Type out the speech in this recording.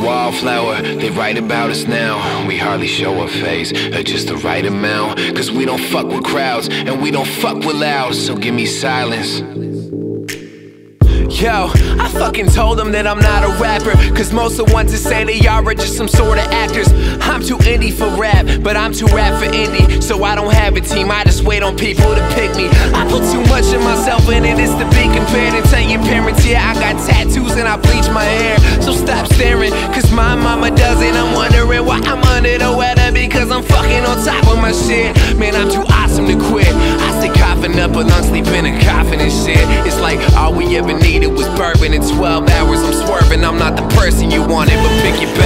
wallflower. They write about us now. We hardly show our face, or just the right amount. Cause we don't fuck with crowds, and we don't fuck with loud. So give me silence. Yo, I fucking told them that I'm not a rapper. Cause most of the ones that say they are are just some sort of actors. I'm too indie for rap, but I'm too rap for indie. So I don't have a team, I just wait on people to pick me. I put too much of myself in it, it's to be compared. And tell your parents, yeah, I got tattoos and I bleach my hair. So stop staring, cause my mama doesn't. I'm wondering why I'm under the weather because I'm fucking on top of my shit. Man, I'm too awesome to quit. I stay in a coffin and shit. It's like all we ever needed was bourbon and 12 hours. I'm swerving, I'm not the person you wanted, but pick your.